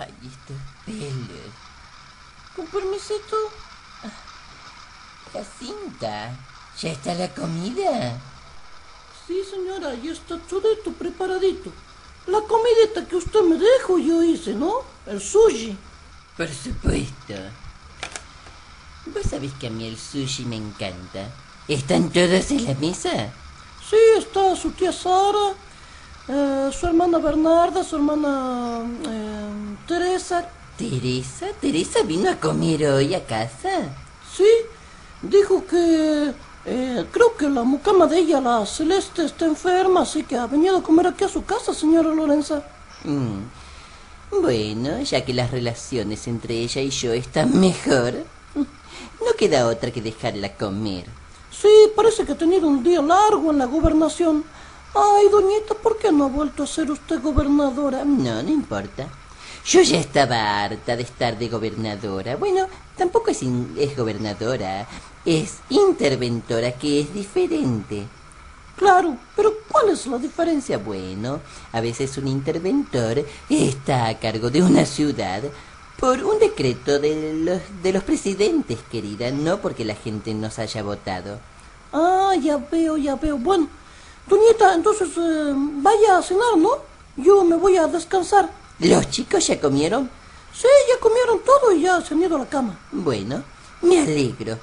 Ay, estos pelos. Con permisito. Jacinta, ¿ya está la comida? Sí, señora, ya está todito preparadito. La comidita que usted me dejó yo hice, ¿no? El sushi. Por supuesto. Vos sabés que a mí el sushi me encanta. ¿Están todos en la mesa? Sí, está su tía Sara, eh, su hermana Bernarda, su hermana eh, Teresa. ¿Teresa? ¿Teresa vino a comer hoy a casa? Sí, dijo que eh, creo que la mucama de ella, la Celeste, está enferma, así que ha venido a comer aquí a su casa, señora Lorenza. Mm. Bueno, ya que las relaciones entre ella y yo están mejor, no queda otra que dejarla comer. Sí, parece que ha tenido un día largo en la gobernación. Ay, doñita, ¿por qué no ha vuelto a ser usted gobernadora? No, no importa. Yo ya estaba harta de estar de gobernadora. Bueno, tampoco es, es gobernadora, es interventora, que es diferente. Claro, pero ¿cuál es la diferencia? Bueno, a veces un interventor está a cargo de una ciudad por un decreto de los, de los presidentes, querida, no porque la gente nos haya votado. Ah, ya veo, ya veo. Bueno, doñita, entonces eh, vaya a cenar, ¿no? Yo me voy a descansar. ¿Los chicos ya comieron? Sí, ya comieron todo y ya se han ido a la cama. Bueno, me alegro.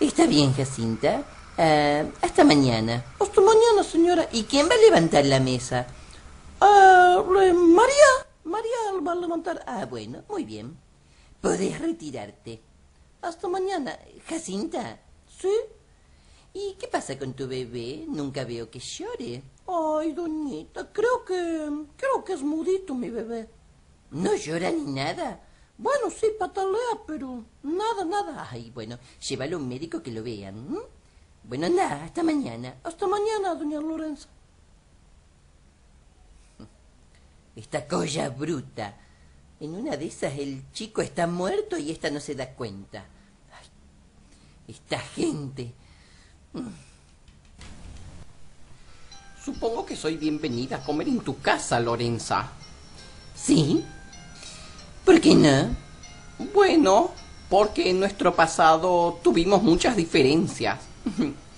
Está bien, Jacinta. Ah, hasta mañana. Hasta mañana, señora. ¿Y quién va a levantar la mesa? Eh, María, María va a levantar. Ah, bueno, muy bien. Podés retirarte. Hasta mañana. Jacinta, ¿Sí? ¿Y qué pasa con tu bebé? Nunca veo que llore. Ay, doñita, creo que creo que es mudito mi bebé. ¿No llora ni nada? Bueno, sí, patalea, pero nada, nada. Ay, bueno, llévalo a un médico que lo vean. ¿m? Bueno, nada, hasta mañana. Hasta mañana, doña Lorenza. Esta colla bruta. En una de esas el chico está muerto y esta no se da cuenta. Esta gente. Supongo que soy bienvenida a comer en tu casa, Lorenza. ¿Sí? ¿Por qué no? Bueno, porque en nuestro pasado tuvimos muchas diferencias.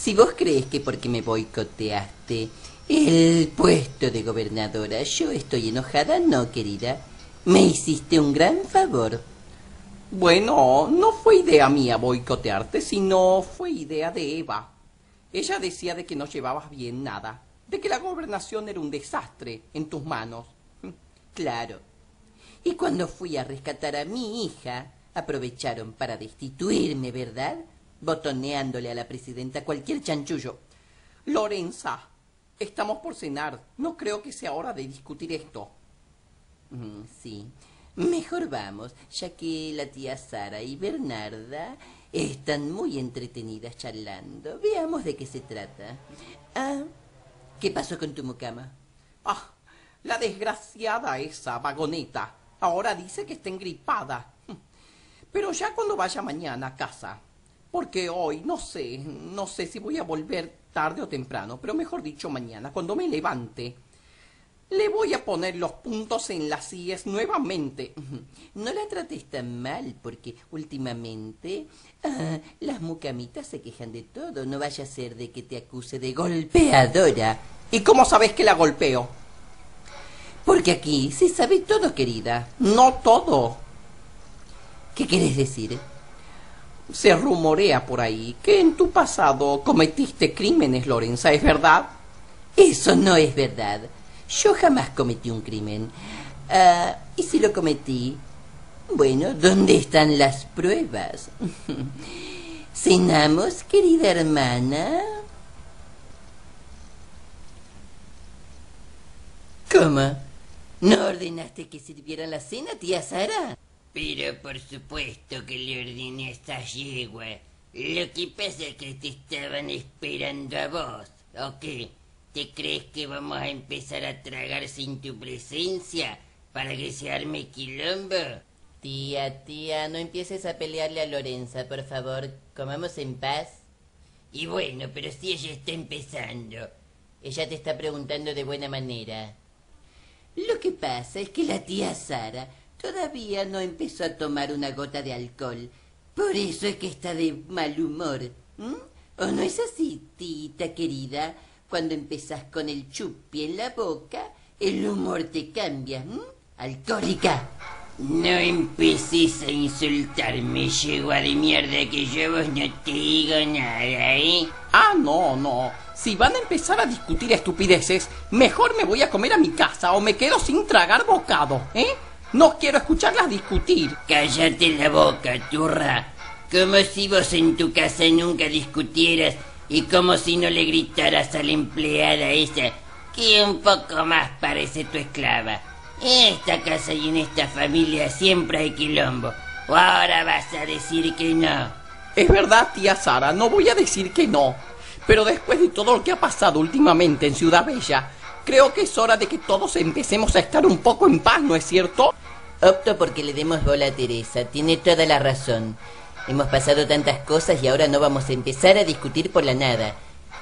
Si vos crees que porque me boicoteaste el puesto de gobernadora yo estoy enojada, no, querida. Me hiciste un gran favor. Bueno, no fue idea mía boicotearte, sino fue idea de Eva. Ella decía de que no llevabas bien nada, de que la gobernación era un desastre en tus manos. Claro. Y cuando fui a rescatar a mi hija, aprovecharon para destituirme, ¿verdad? Botoneándole a la presidenta cualquier chanchullo. Lorenza, estamos por cenar. No creo que sea hora de discutir esto. Mm, sí. Mejor vamos, ya que la tía Sara y Bernarda están muy entretenidas charlando. Veamos de qué se trata. Ah, ¿qué pasó con tu mucama? Ah, la desgraciada esa vagoneta. Ahora dice que está engripada. Pero ya cuando vaya mañana a casa. Porque hoy no sé, no sé si voy a volver tarde o temprano, pero mejor dicho mañana, cuando me levante. Le voy a poner los puntos en las sillas nuevamente. No la trates tan mal, porque últimamente ah, las mucamitas se quejan de todo. No vaya a ser de que te acuse de golpeadora. ¿Y cómo sabes que la golpeo? Porque aquí se sabe todo, querida. No todo. ¿Qué quieres decir? Se rumorea por ahí que en tu pasado cometiste crímenes, Lorenza, ¿es verdad? Eso no es verdad. Yo jamás cometí un crimen. Ah, y si lo cometí, bueno, ¿dónde están las pruebas? ¿Cenamos, querida hermana? ¿Cómo? ¿No ordenaste que sirvieran la cena, tía Sara? Pero por supuesto que le ordené a esta yegua. Lo que pasa es que te estaban esperando a vos, ¿o qué? ¿Te crees que vamos a empezar a tragar sin tu presencia para que se arme quilombo? Tía, tía, no empieces a pelearle a Lorenza, por favor. Comamos en paz. Y bueno, pero si ella está empezando. Ella te está preguntando de buena manera. Lo que pasa es que la tía Sara todavía no empezó a tomar una gota de alcohol. Por eso es que está de mal humor. ¿m? ¿O no es así, tita querida? Cuando empezás con el chupi en la boca, el humor te cambia. ¿m? Alcohólica. No empieces a insultarme, yegua de mierda, que yo vos no te digo nada, ¿eh? Ah, no, no. Si van a empezar a discutir estupideces, mejor me voy a comer a mi casa o me quedo sin tragar bocado, ¿eh? No quiero escucharlas discutir. Cállate la boca, turra. Como si vos en tu casa nunca discutieras y como si no le gritaras a la empleada esa que un poco más parece tu esclava. En esta casa y en esta familia siempre hay quilombo. ¿O ahora vas a decir que no? Es verdad, tía Sara, no voy a decir que no. Pero después de todo lo que ha pasado últimamente en Ciudad Bella, creo que es hora de que todos empecemos a estar un poco en paz, ¿no es cierto? Opto porque le demos bola a Teresa. Tiene toda la razón. Hemos pasado tantas cosas y ahora no vamos a empezar a discutir por la nada.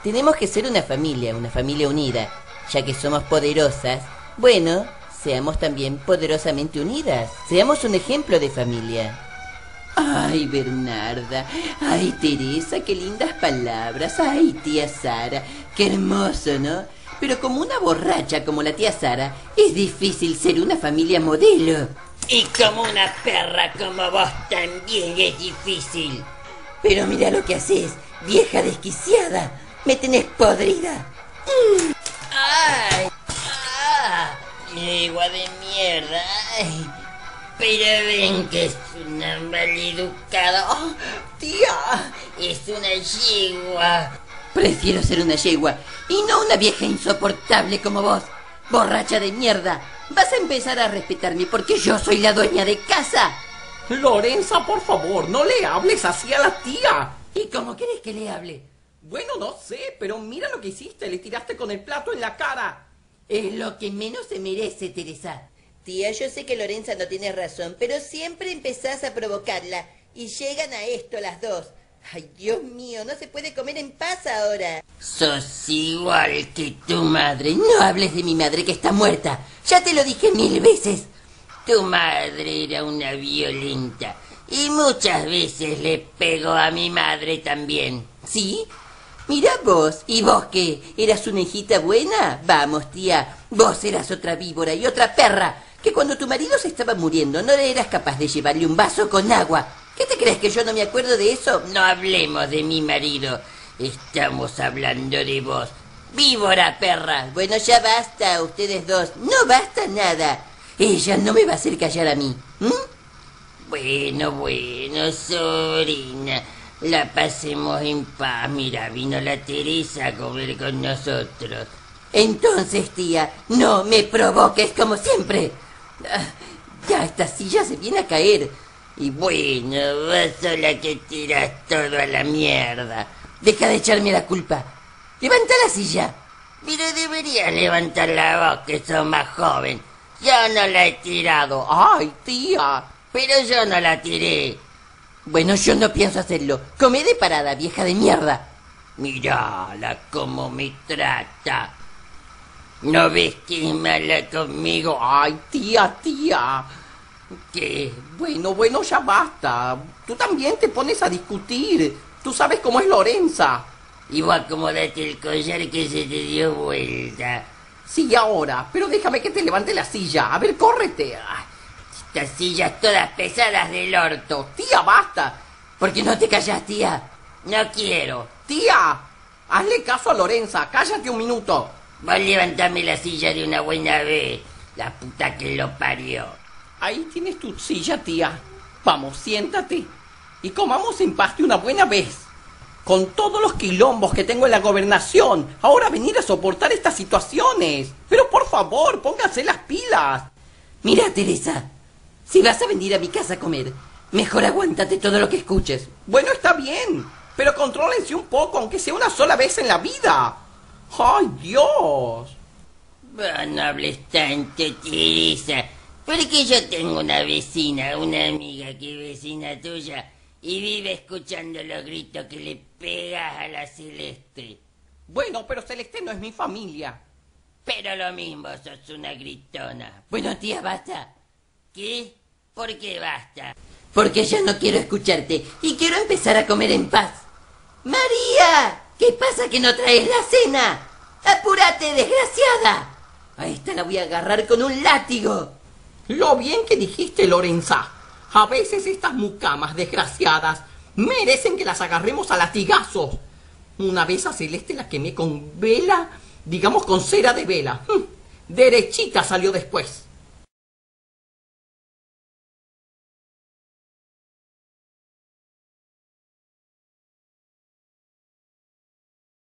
Tenemos que ser una familia, una familia unida. Ya que somos poderosas, bueno, seamos también poderosamente unidas. Seamos un ejemplo de familia. Ay, Bernarda. Ay, Teresa, qué lindas palabras. Ay, tía Sara. Qué hermoso, ¿no? Pero como una borracha como la tía Sara, es difícil ser una familia modelo. Y como una perra como vos también es difícil. Pero mira lo que haces, vieja desquiciada. Me tenés podrida. ¡Ay! ¡Ah! De mierda. Ay. Pero ven que es una maleducada. ¡Oh, Tía. es una yegua. Prefiero ser una yegua y no una vieja insoportable como vos. Borracha de mierda. Vas a empezar a respetarme porque yo soy la dueña de casa. Lorenza, por favor, no le hables así a la tía. ¿Y cómo querés que le hable? Bueno, no sé, pero mira lo que hiciste, le tiraste con el plato en la cara. Es lo que menos se merece, Teresa. Tía, yo sé que Lorenza no tiene razón, pero siempre empezás a provocarla y llegan a esto las dos. Ay, Dios mío, no se puede comer en paz ahora. Sos igual que tu Madre, no hables de mi madre que está muerta. Ya te lo dije mil veces. Tu madre era una violenta. Y muchas veces le pegó a mi madre también. ¿Sí? Mira vos, ¿y vos qué? ¿Eras una hijita buena? Vamos, tía, vos eras otra víbora y otra perra, que cuando tu marido se estaba muriendo no eras capaz de llevarle un vaso con agua. ¿Qué te crees que yo no me acuerdo de eso? No hablemos de mi marido. Estamos hablando de vos. Víbora perra. Bueno, ya basta, ustedes dos. No basta nada. Ella no me va a hacer callar a mí. Bueno, bueno, sobrina. La pasemos en paz. Mira, vino la Teresa a comer con nosotros. Entonces, tía, no me provoques como siempre. Ah, Ya esta silla se viene a caer. Y bueno, vos sola que tiras todo a la mierda. Deja de echarme la culpa. Levanta la silla. Pero levantar la voz que sos más joven. Yo no la he tirado. Ay, tía. Pero yo no la tiré. Bueno, yo no pienso hacerlo. Come de parada, vieja de mierda. Mirala cómo me trata. ¿No ves que es mala conmigo? Ay, tía, tía. ¿Qué? Bueno, bueno, ya basta. Tú también te pones a discutir. Tú sabes cómo es Lorenza. Y vos acomodate el collar que se te dio vuelta. Sí, ahora. Pero déjame que te levante la silla. A ver, córrete. Ay, Estas sillas todas pesadas del orto. tía, basta. ¿Por qué no te callas, tía? No quiero. Tía, hazle caso a Lorenza. Cállate un minuto. Vos levantame la silla de una buena vez. La puta que lo parió. Ahí tienes tu silla, tía. Vamos, siéntate. Y comamos en paz de una buena vez. Con todos los quilombos que tengo en la gobernación. Ahora venir a soportar estas situaciones. Pero por favor, pónganse las pilas. Mira, Teresa. Si vas a venir a mi casa a comer, mejor aguántate todo lo que escuches. Bueno, está bien. Pero contrólense un poco, aunque sea una sola vez en la vida. ¡Ay, Dios! No hables tanto, Teresa. Porque yo tengo una vecina, una amiga que es vecina tuya, y vive escuchando los gritos que le pegas a la Celeste. Bueno, pero Celeste no es mi familia. Pero lo mismo sos una gritona. Bueno, tía, basta. ¿Qué? ¿Por qué basta? Porque yo no quiero escucharte y quiero empezar a comer en paz. María, ¿qué pasa que no traes la cena? Apúrate, desgraciada. A esta la voy a agarrar con un látigo. Lo bien que dijiste, Lorenza. A veces estas mucamas desgraciadas merecen que las agarremos a latigazos. Una vez a Celeste la quemé con vela, digamos con cera de vela. Hm, Derechita salió después.